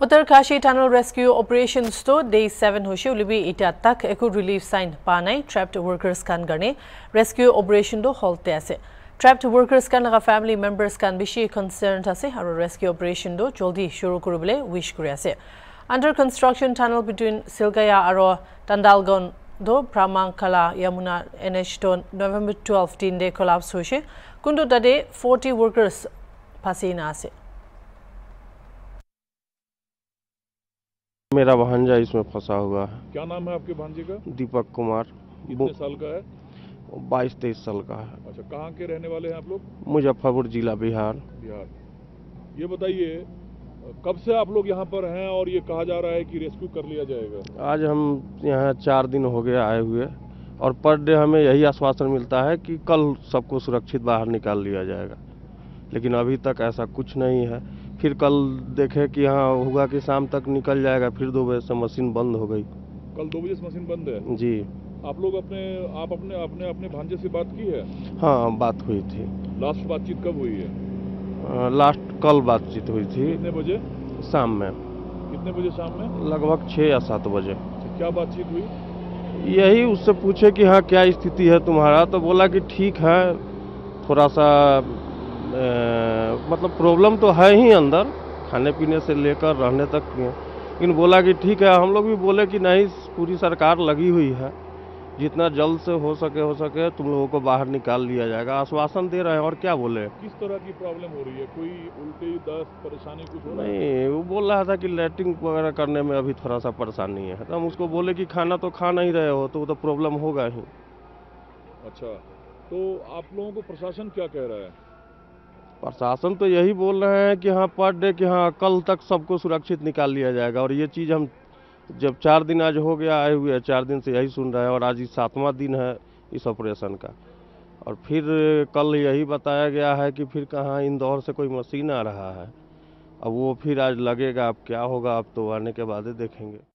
Uttarkashi tunnel rescue operations तो day seven उलिबी इटा तक एको रिलीफ साइन पानाई ट्रैप्ड वर्कर्स कान गने रेस्क्यू ऑपरेशन दो होलते आसे ट्रैप्ड वर्कर्स लगा फैमिली मेंबर्स कान बिशी कंसर्न आसे रेस्क्यू ऑपरेशन दो जल्दी शुरू करबले विश करे अंडर कंस्ट्रक्शन टनल बिटवीन सिलगया और तंडालगन दो ब्रह्मांकला यमुना एनएच तो नवंबर 12 तीन डे कोलैप्स कुंडो दडे 40 वर्कर्स फसीना आसे मेरा भांजा इसमें फंसा हुआ है। क्या नाम है आपके भांजे का? दीपक कुमार। कितने साल का है? बाईस तेईस साल का है। अच्छा कहाँ के रहने वाले हैं आप लोग? मुजफ्फरपुर जिला बिहार। बिहार। ये बताइए कब से आप लोग यहाँ पर हैं और ये कहा जा रहा है कि रेस्क्यू कर लिया जाएगा? आज हम यहाँ चार दिन हो गए आए हुए और पर डे हमें यही आश्वासन मिलता है कि कल सबको सुरक्षित बाहर निकाल लिया जाएगा। लेकिन अभी तक ऐसा कुछ नहीं है। फिर कल देखे कि हाँ होगा कि शाम तक निकल जाएगा फिर दो बजे से मशीन बंद हो गई। कल दो बजे से मशीन बंद है? जी। आप लोग अपने आप अपने अपने अपने भांजे से बात की है? हाँ बात हुई थी। लास्ट बातचीत कब हुई है? लास्ट कल बातचीत हुई थी। कितने बजे? शाम में। कितने बजे शाम में? लगभग छः या सात बजे। क्या बातचीत हुई? यही उससे पूछे कि हाँ क्या स्थिति है तुम्हारा? तो बोला कि ठीक है थोड़ा सा अ, मतलब प्रॉब्लम तो है ही अंदर खाने पीने से लेकर रहने तक की। लेकिन बोला कि ठीक है हम लोग भी बोले कि नहीं पूरी सरकार लगी हुई है। जितना जल्द से हो सके हो सके तुम लोगों को बाहर निकाल लिया जाएगा। आश्वासन दे रहे हैं और क्या बोले? किस तरह की प्रॉब्लम हो रही है? कोई उल्टी दस्त परेशानी कुछ हो नहीं वो बोल रहा था कि लैट्रिन वगैरह करने में अभी थोड़ा सा परेशानी है। तो हम उसको बोले कि खाना तो खा नहीं रहे हो तो वो तो प्रॉब्लम होगा ही। अच्छा तो आप लोगों को प्रशासन क्या कह रहा है? प्रशासन तो यही बोल रहे हैं कि हाँ पर डे कि हाँ कल तक सबको सुरक्षित निकाल लिया जाएगा। और ये चीज़ हम जब चार दिन आज हो गया, आए हुए चार दिन से यही सुन रहे हैं और आज इस सातवां दिन है इस ऑपरेशन का। और फिर कल यही बताया गया है कि फिर कहाँ इंदौर से कोई मशीन आ रहा है। अब वो फिर आज लगेगा, अब क्या होगा, अब तो आने के बाद ही देखेंगे।